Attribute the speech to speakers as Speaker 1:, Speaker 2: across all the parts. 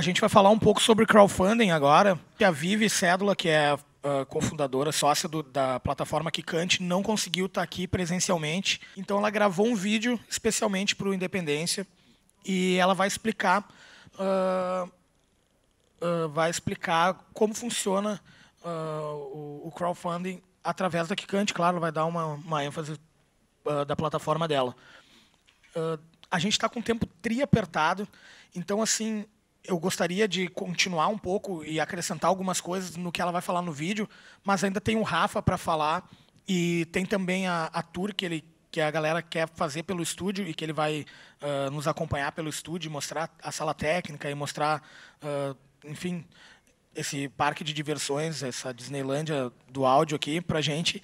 Speaker 1: A gente vai falar um pouco sobre crowdfunding agora. A Vivi Cédula, que é a cofundadora, sócia do, da plataforma Kikante, não conseguiu estar aqui presencialmente. Então ela gravou um vídeo especialmente para o Independência e ela vai explicar uh, uh, vai explicar como funciona uh, o, o, crowdfunding através da Kikante, claro, vai dar uma, uma ênfase da plataforma dela. a gente está com o tempo tri apertado, então assim eu gostaria de continuar um pouco e acrescentar algumas coisas no que ela vai falar no vídeo, mas ainda tem o Rafa para falar e tem também a, a tour que ele que a galera quer fazer pelo estúdio e que ele vai uh, nos acompanhar pelo estúdio, mostrar a sala técnica e mostrar, uh, enfim, esse parque de diversões, essa Disneylândia do áudio aqui para gente.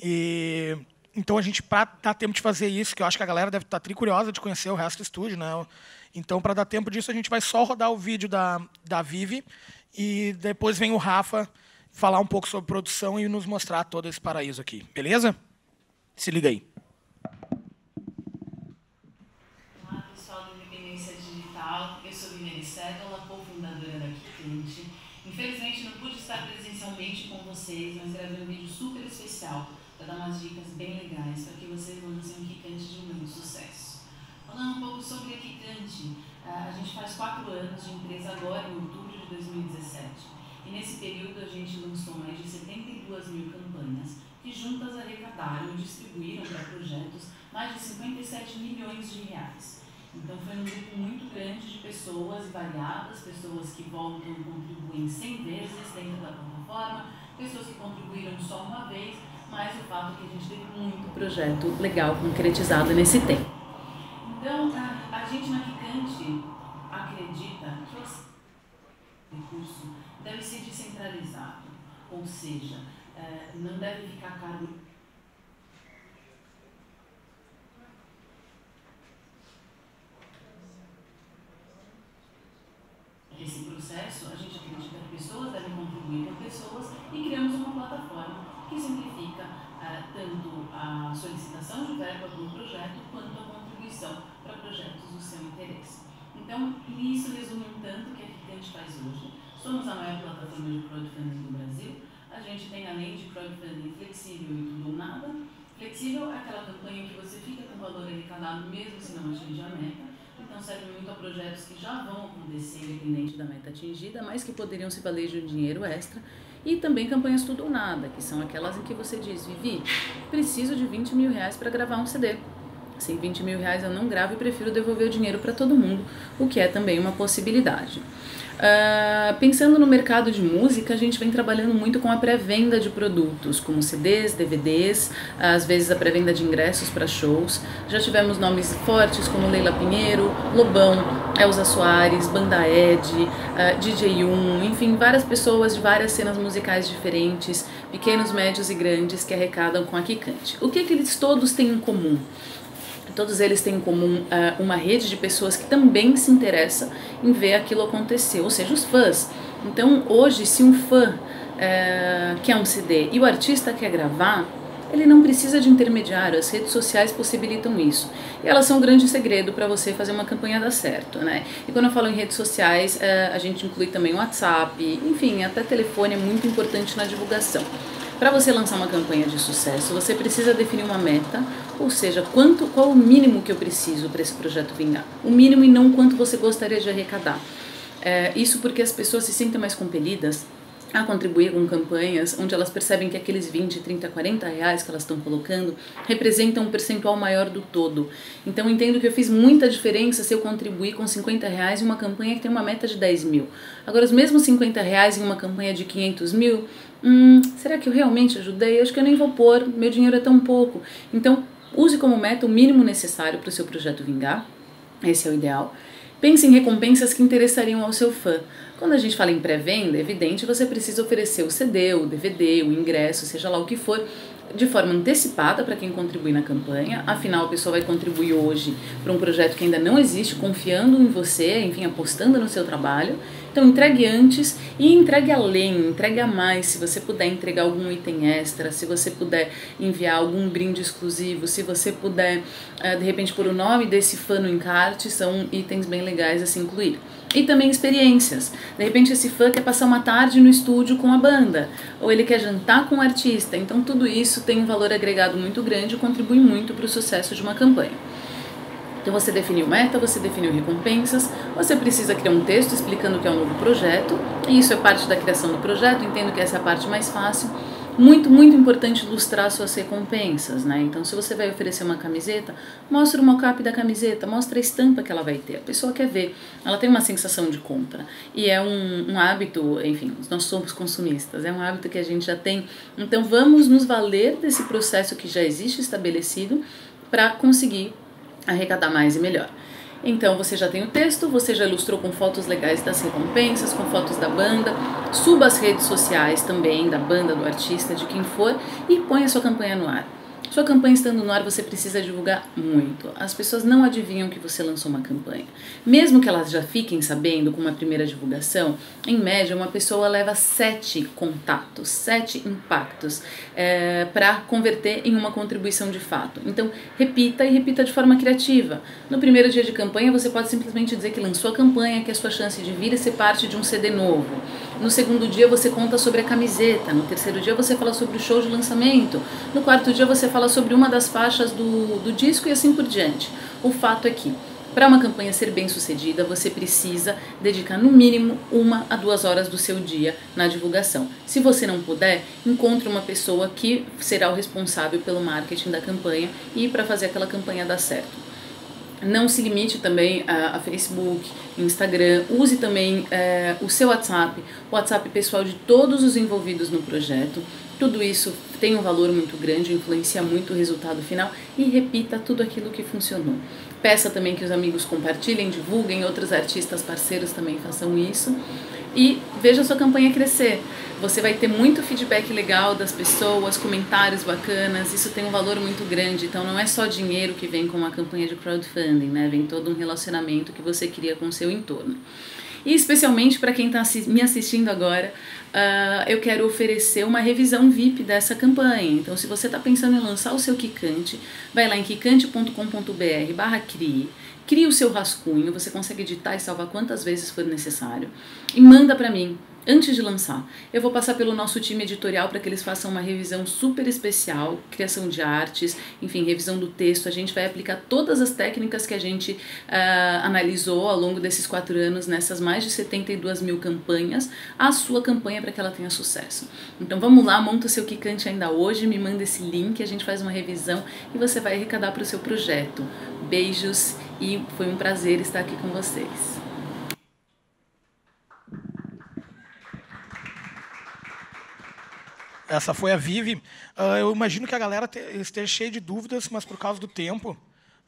Speaker 1: E então a gente para dar tempo de fazer isso, que eu acho que a galera deve estar tá tri curiosa de conhecer o resto do estúdio, né? Então, para dar tempo disso, a gente vai só rodar o vídeo da, da Vivi e depois vem o Rafa falar um pouco sobre produção e nos mostrar todo esse paraíso aqui. Beleza? Se liga aí.
Speaker 2: Olá, pessoal do Independência Digital. Eu sou Viviane Cédola, cofundadora da Kikante. Infelizmente, não pude estar presencialmente com vocês, mas gravei um vídeo super especial para dar umas dicas bem legais para que vocês lancem um Kikante de muito sucesso. Falando um pouco sobre a Quicante, a gente faz quatro anos de empresa agora, em outubro de 2017. E nesse período a gente lançou mais de 72 mil campanhas, que juntas arrecadaram e distribuíram para projetos mais de 57 milhões de reais. Então foi um grupo muito grande de pessoas variadas, pessoas que voltam e contribuem 100 vezes dentro da plataforma, pessoas que contribuíram só uma vez, mas o fato é que a gente teve muito projeto legal concretizado nesse tempo. Então, a, a gente na Quicante acredita que o recurso deve ser descentralizado, ou seja, é, não deve ficar a cargo esse processo, a gente acredita que pessoas devem contribuir com pessoas e criamos uma plataforma que simplifica uh, tanto a solicitação de verba para um projeto quanto a contribuição para projetos do seu interesse. Então, isso resume um tanto o que a gente faz hoje. Somos a maior plataforma de crowdfunding do Brasil. A gente tem, além de crowdfunding flexível e tudo ou nada, flexível é aquela campanha que você fica com o valor arrecadado mesmo se não atingir a meta. Então, serve muito a projetos que já vão acontecer independente da meta atingida, mas que poderiam se valer de um dinheiro extra. E também campanhas tudo ou nada, que são aquelas em que você diz, Vivi, preciso de 20 mil reais para gravar um CD sem 20 mil reais eu não gravo e prefiro devolver o dinheiro para todo mundo, o que é também uma possibilidade. Uh, pensando no mercado de música, a gente vem trabalhando muito com a pré-venda de produtos, como CDs, DVDs, às vezes a pré-venda de ingressos para shows. Já tivemos nomes fortes como Leila Pinheiro, Lobão, Elza Soares, Banda Ed, uh, ah, DJ 1, enfim, várias pessoas de várias cenas musicais diferentes, pequenos, médios e grandes que arrecadam com a Kikante. O que, que eles todos têm em comum? Todos eles têm em comum uh, uma rede de pessoas que também se interessa em ver aquilo acontecer, ou seja, os fãs. Então, hoje, se um fã uh, quer um CD e o artista quer gravar, ele não precisa de intermediário, as redes sociais possibilitam isso. E elas são um grande segredo para você fazer uma campanha dar certo, né? E quando eu falo em redes sociais, uh, a gente inclui também o WhatsApp, enfim, até telefone é muito importante na divulgação. Para você lançar uma campanha de sucesso, você precisa definir uma meta, ou seja, quanto, qual o mínimo que eu preciso para esse projeto vingar. O mínimo e não quanto você gostaria de arrecadar. É, isso porque as pessoas se sentem mais compelidas a contribuir com campanhas onde elas percebem que aqueles 20, 30, 40 reais que elas estão colocando representam um percentual maior do todo. Então entendo que eu fiz muita diferença se eu contribuir com 50 reais em uma campanha que tem uma meta de 10 mil. Agora, os mesmos 50 reais em uma campanha de 500 mil, hum, será que eu realmente ajudei? Acho que eu nem vou pôr, meu dinheiro é tão pouco. Então, use como meta o mínimo necessário para o seu projeto vingar, esse é o ideal. Pense em recompensas que interessariam ao seu fã. Quando a gente fala em pré-venda, é evidente, você precisa oferecer o CD, o DVD, o ingresso, seja lá o que for, de forma antecipada para quem contribui na campanha. Afinal, a pessoa vai contribuir hoje para um projeto que ainda não existe, confiando em você, enfim, apostando no seu trabalho. Então, entregue antes e entregue além, entregue a mais. Se você puder entregar algum item extra, se você puder enviar algum brinde exclusivo, se você puder, eh, de repente, pôr o nome desse fã no encarte, são itens bem legais a se incluir. E também experiências. De repente esse fã quer passar uma tarde no estúdio com a banda, ou ele quer jantar com o artista. Então tudo isso tem um valor agregado muito grande e contribui muito para o sucesso de uma campanha. Então você definiu meta, você definiu recompensas, você precisa criar um texto explicando o que é um novo projeto, e isso é parte da criação do projeto, entendo que essa é a parte mais fácil muito, muito importante ilustrar suas recompensas, né? Então, se você vai oferecer uma camiseta, mostra o mockup da camiseta, mostra a estampa que ela vai ter. A pessoa quer ver, ela tem uma sensação de compra. E é um, um hábito, enfim, nós somos consumistas, é um hábito que a gente já tem. Então, vamos nos valer desse processo que já existe estabelecido para conseguir arrecadar mais e melhor. Então você já tem o texto, você já ilustrou com fotos legais das recompensas, com fotos da banda, suba as redes sociais também da banda, do artista, de quem for e põe a sua campanha no ar. Sua campanha estando no ar, você precisa divulgar muito. As pessoas não adivinham que você lançou uma campanha. Mesmo que elas já fiquem sabendo com uma primeira divulgação, em média, uma pessoa leva sete contatos, sete impactos é, para converter em uma contribuição de fato. Então, repita e repita de forma criativa. No primeiro dia de campanha, você pode simplesmente dizer que lançou a campanha, que é a sua chance de vir e ser parte de um CD novo. No segundo dia, você conta sobre a camiseta. No terceiro dia, você fala sobre o show de lançamento. No quarto dia, você fala sobre uma das faixas do, do disco e assim por diante. O fato é que, para uma campanha ser bem sucedida, você precisa dedicar no mínimo uma a duas horas do seu dia na divulgação. Se você não puder, encontre uma pessoa que será o responsável pelo marketing da campanha e para fazer aquela campanha dar certo. Não se limite também a, a Facebook, Instagram, use também é, o seu WhatsApp, o WhatsApp pessoal de todos os envolvidos no projeto. Tudo isso tem um valor muito grande, influencia muito o resultado final e repita tudo aquilo que funcionou. Peça também que os amigos compartilhem, divulguem, outros artistas parceiros também façam isso e veja a sua campanha crescer. Você vai ter muito feedback legal das pessoas, comentários bacanas, isso tem um valor muito grande. Então não é só dinheiro que vem com uma campanha de crowdfunding, né? Vem todo um relacionamento que você cria com o seu entorno. E especialmente para quem está me assistindo agora, uh, eu quero oferecer uma revisão VIP dessa campanha. Então, se você está pensando em lançar o seu Kikante, vai lá em kikante.com.br barra CRIE cria o seu rascunho, você consegue editar e salvar quantas vezes for necessário e manda para mim antes de lançar. Eu vou passar pelo nosso time editorial para que eles façam uma revisão super especial, criação de artes, enfim, revisão do texto. A gente vai aplicar todas as técnicas que a gente uh, analisou ao longo desses quatro anos nessas mais de 72 mil campanhas, à sua campanha para que ela tenha sucesso. Então vamos lá, monta seu Kikante ainda hoje, me manda esse link, a gente faz uma revisão e você vai arrecadar para o seu projeto. Beijos e foi um prazer estar aqui com vocês.
Speaker 1: Essa foi a Vive. Uh, eu imagino que a galera te, esteja cheia de dúvidas, mas por causa do tempo,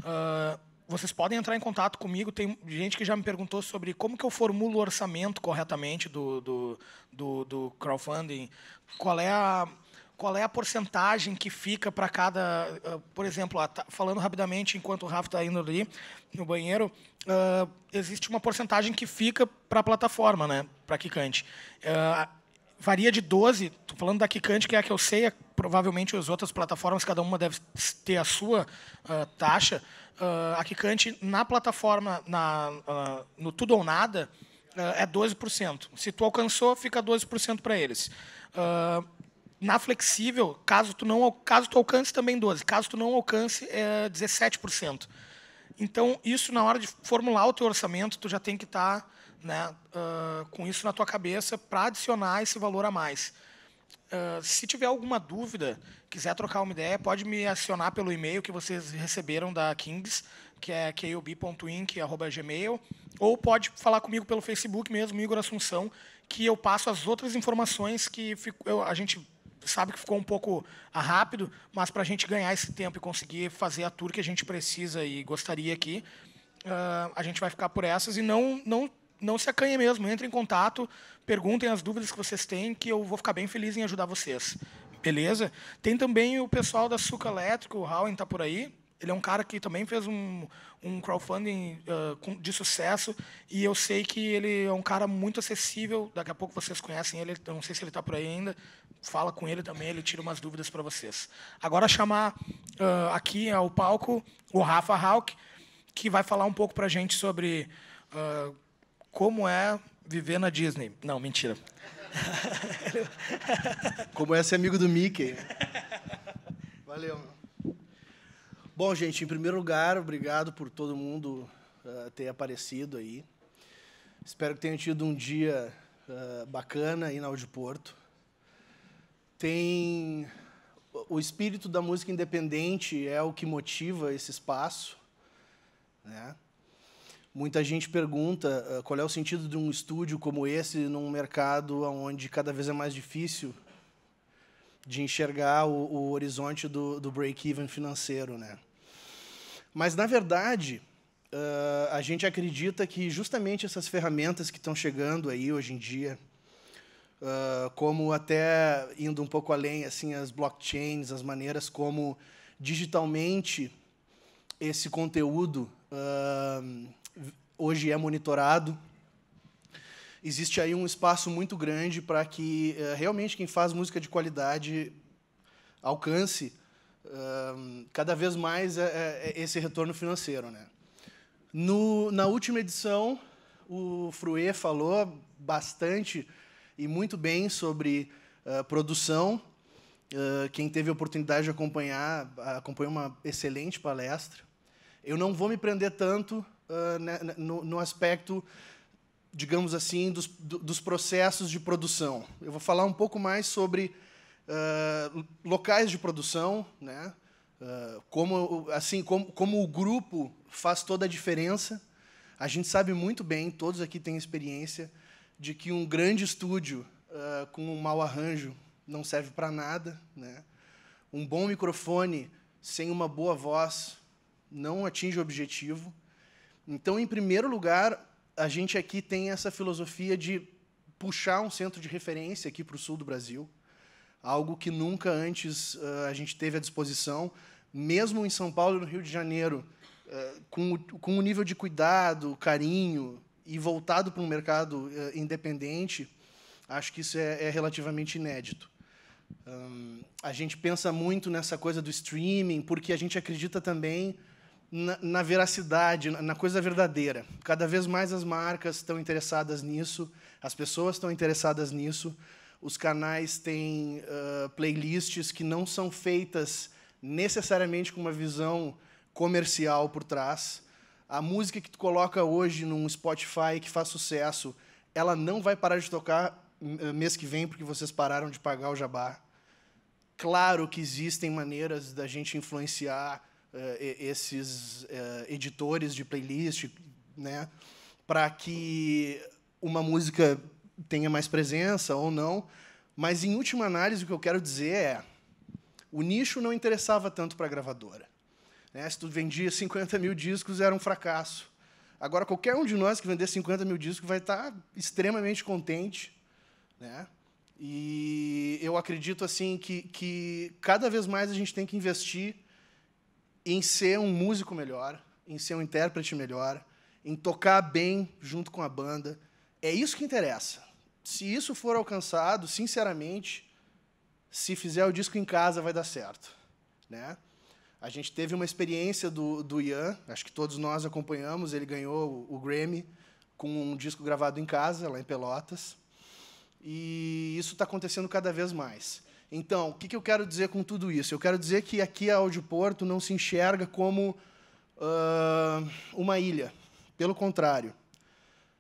Speaker 1: uh, vocês podem entrar em contato comigo. Tem gente que já me perguntou sobre como que eu formulo o orçamento corretamente do, do, do, do crowdfunding, qual é a qual é a porcentagem que fica para cada. Uh, por exemplo, uh, tá, falando rapidamente, enquanto o Rafa está indo ali no banheiro, uh, existe uma porcentagem que fica para a plataforma, né, para a Kikante. varia de 12, estou falando da Kikante, que é a que eu sei, é, provavelmente as outras plataformas, cada uma deve ter a sua taxa. a Kikante, na plataforma, na, no Tudo ou Nada, é 12%. Se tu alcançou, fica 12% para eles. Uh, na flexível, caso tu não caso tu alcance também 12, caso tu não alcance é 17%. Então, isso na hora de formular o teu orçamento, tu já tem que estar tá, né, uh, com isso na tua cabeça para adicionar esse valor a mais. Uh, se tiver alguma dúvida, quiser trocar uma ideia, pode me acionar pelo e-mail que vocês receberam da Kings, que é kob.inc.gmail, ou pode falar comigo pelo Facebook mesmo, Igor Assunção, que eu passo as outras informações que fico, eu, a gente sabe que ficou um pouco rápido, mas para a gente ganhar esse tempo e conseguir fazer a tour que a gente precisa e gostaria aqui, uh, a gente vai ficar por essas e não, não, não se acanhe mesmo. Entre em contato, perguntem as dúvidas que vocês têm, que eu vou ficar bem feliz em ajudar vocês. Beleza? Tem também o pessoal da Suca Elétrico, o Howen está por aí. Ele é um cara que também fez um, um crowdfunding uh, de sucesso e eu sei que ele é um cara muito acessível. Daqui a pouco vocês conhecem ele, eu não sei se ele está por aí ainda. Fala com ele também, ele tira umas dúvidas para vocês. Agora chamar uh, aqui ao palco o Rafa Hauck, que vai falar um pouco para a gente sobre uh, como é viver na Disney. Não, mentira.
Speaker 3: como é ser amigo do Mickey. Valeu. Bom, gente, em primeiro lugar, obrigado por todo mundo uh, ter aparecido aí. Espero que tenham tido um dia bacana aí na Audiporto. Tem o espírito da música independente é o que motiva esse espaço, né? Muita gente pergunta uh, qual é o sentido de um estúdio como esse num mercado onde cada vez é mais difícil de enxergar o, o horizonte do, do break-even financeiro, né? Mas na verdade uh, a gente acredita que justamente essas ferramentas que estão chegando aí hoje em dia, uh, como até indo um pouco além, assim, as blockchains, as maneiras como digitalmente esse conteúdo uh, hoje é monitorado. Existe aí um espaço muito grande para que uh, realmente quem faz música de qualidade alcance uh, cada vez mais esse retorno financeiro. Né? No, na última edição, o Fruê falou bastante e muito bem sobre uh, produção. Uh, quem teve a oportunidade de acompanhar, acompanhou uma excelente palestra. Eu não vou me prender tanto uh, no, no, aspecto, digamos assim, dos, dos, processos de produção. Eu vou falar um pouco mais sobre locais de produção, né? como assim como, como o grupo faz toda a diferença. A gente sabe muito bem, todos aqui têm experiência, de que um grande estúdio uh, com um mau arranjo não serve para nada. Né? Um bom microfone sem uma boa voz não atinge o objetivo. Então, em primeiro lugar, a gente aqui tem essa filosofia de puxar um centro de referência aqui para o sul do Brasil, algo que nunca antes uh, a gente teve à disposição, mesmo em São Paulo e no Rio de Janeiro com, com um nível de cuidado, carinho e voltado para um mercado uh, independente, acho que isso é, é relativamente inédito. Um, a gente pensa muito nessa coisa do streaming, porque a gente acredita também na, na veracidade, na, na, coisa verdadeira. Cada vez mais as marcas estão interessadas nisso, as pessoas estão interessadas nisso, os canais têm uh, playlists que não são feitas necessariamente com uma visão comercial por trás. A música que tu coloca hoje num Spotify que faz sucesso, ela não vai parar de tocar eh, mês que vem porque vocês pararam de pagar o jabá. Claro que existem maneiras da gente influenciar uh, esses uh, editores de playlist, né, para que uma música tenha mais presença ou não. Mas, em última análise, o que eu quero dizer é: o nicho não interessava tanto para a gravadora. Né? Se tu vendia 50 mil discos, era um fracasso. Agora, qualquer um de nós que vender 50 mil discos vai estar extremamente contente. Né? E eu acredito assim que, que cada vez mais a gente tem que investir em ser um músico melhor, em ser um intérprete melhor, em tocar bem junto com a banda. É isso que interessa. Se isso for alcançado, sinceramente, se fizer o disco em casa, vai dar certo. Né? A gente teve uma experiência do, do Ian, acho que todos nós acompanhamos, ele ganhou o, o Grammy com um disco gravado em casa, lá em Pelotas. E isso está acontecendo cada vez mais. Então, o que, que, eu quero dizer com tudo isso? Eu quero dizer que aqui a Audioporto não se enxerga como uh, uma ilha. Pelo contrário,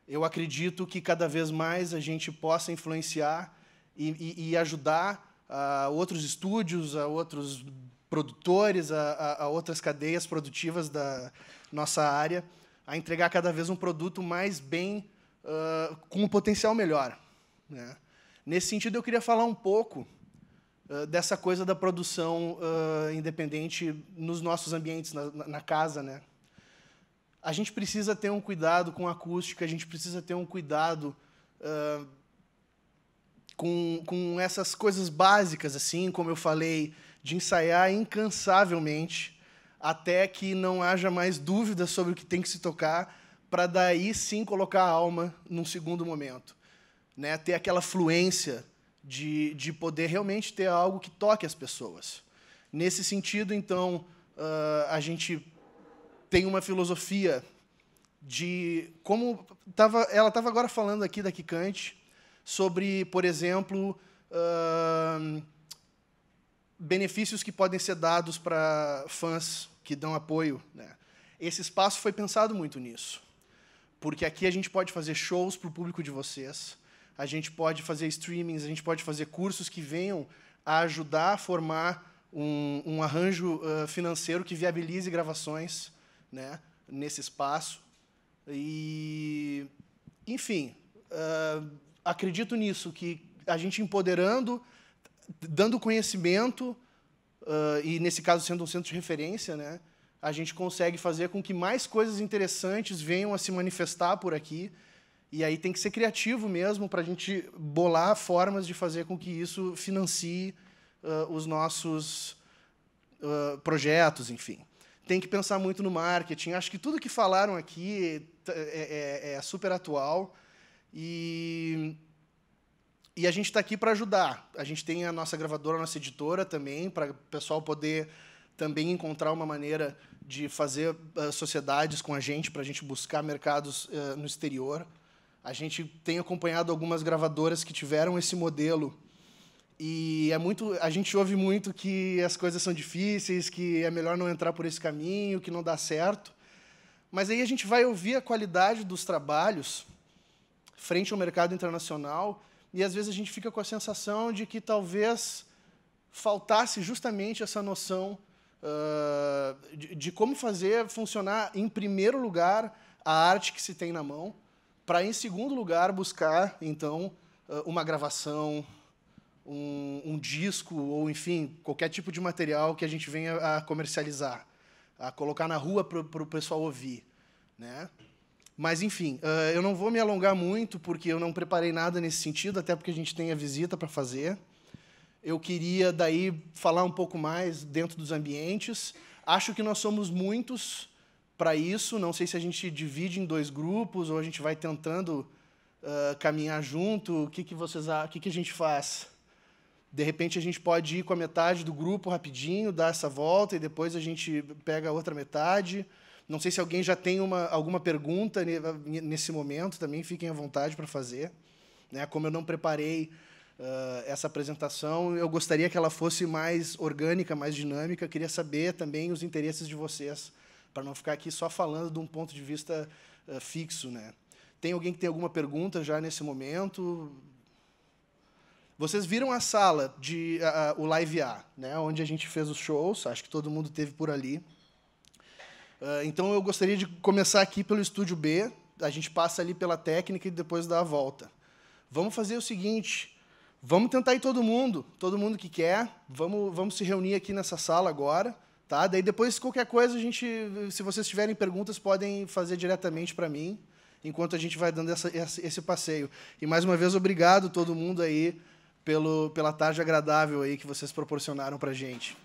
Speaker 3: eu acredito que cada vez mais a gente possa influenciar e, e, e ajudar a outros estúdios, a outros produtores, a, a, outras cadeias produtivas da nossa área, a entregar cada vez um produto mais bem, uh, com um potencial melhor. Né? Nesse sentido, eu queria falar um pouco uh, dessa coisa da produção uh, independente nos nossos ambientes, na, na, casa. Né? A gente precisa ter um cuidado com a acústica, a gente precisa ter um cuidado com, com essas coisas básicas, assim, como eu falei, de ensaiar incansavelmente até que não haja mais dúvida sobre o que tem que se tocar, para daí sim colocar a alma num segundo momento. Né? Ter aquela fluência de, de poder realmente ter algo que toque as pessoas. Nesse sentido, então, uh, a gente tem uma filosofia de como tava, ela estava agora falando aqui da Kikante sobre, por exemplo, uh, benefícios que podem ser dados para fãs que dão apoio. Né? Esse espaço foi pensado muito nisso, porque aqui a gente pode fazer shows para o público de vocês, a gente pode fazer streamings, a gente pode fazer cursos que venham a ajudar a formar um, um arranjo uh, financeiro que viabilize gravações né, nesse espaço. E, enfim, uh, acredito nisso, que a gente empoderando, dando conhecimento, uh, e nesse caso sendo um centro de referência, né, a gente consegue fazer com que mais coisas interessantes venham a se manifestar por aqui. E aí tem que ser criativo mesmo para a gente bolar formas de fazer com que isso financie uh, os nossos uh, projetos, enfim tem que pensar muito no marketing. Acho que tudo que falaram aqui é, é, é super atual e, e a gente está aqui para ajudar. A gente tem a nossa gravadora, a nossa editora também, para o pessoal poder também encontrar uma maneira de fazer uh, sociedades com a gente, para a gente buscar mercados uh, no exterior. A gente tem acompanhado algumas gravadoras que tiveram esse modelo e é muito, a gente ouve muito que as coisas são difíceis, que é melhor não entrar por esse caminho, que não dá certo. Mas aí a gente vai ouvir a qualidade dos trabalhos frente ao mercado internacional e às vezes a gente fica com a sensação de que talvez faltasse justamente essa noção uh, de, de como fazer funcionar, em primeiro lugar, a arte que se tem na mão, para, em segundo lugar, buscar, então, uma gravação, um, um, disco ou, enfim, qualquer tipo de material que a gente venha a comercializar, a colocar na rua para o pessoal ouvir. Né? Mas, enfim, uh, eu não vou me alongar muito, porque eu não preparei nada nesse sentido, até porque a gente tem a visita para fazer. Eu queria, daí, falar um pouco mais dentro dos ambientes. Acho que nós somos muitos para isso. Não sei se a gente divide em dois grupos ou a gente vai tentando uh, caminhar junto. O que, que, vocês, o que, que a gente faz? De repente a gente pode ir com a metade do grupo rapidinho, dar essa volta e depois a gente pega a outra metade. Não sei se alguém já tem uma, alguma pergunta nesse momento, também fiquem à vontade para fazer. Né? Como eu não preparei uh, essa apresentação, eu gostaria que ela fosse mais orgânica, mais dinâmica. Queria saber também os interesses de vocês, para não ficar aqui só falando de um ponto de vista uh, fixo. Né? Tem alguém que tem alguma pergunta já nesse momento? Vocês viram a sala de uh, o Live A, né, onde a gente fez os shows, acho que todo mundo teve por ali. Uh, então eu gostaria de começar aqui pelo estúdio B, a gente passa ali pela técnica e depois dá a volta. Vamos fazer o seguinte, vamos tentar ir todo mundo, todo mundo que quer, vamos, vamos se reunir aqui nessa sala agora, tá? Daí depois qualquer coisa a gente, se vocês tiverem perguntas, podem fazer diretamente para mim, enquanto a gente vai dando essa, esse passeio. E mais uma vez obrigado todo mundo aí pelo, pela tarde agradável aí que vocês proporcionaram para a gente.